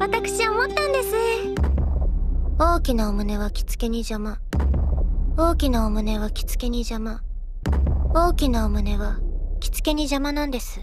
私思ったんです。大きなお胸は着付けに邪魔。大きなお胸は着付けに邪魔。大きなお胸は着付けに邪魔なんです。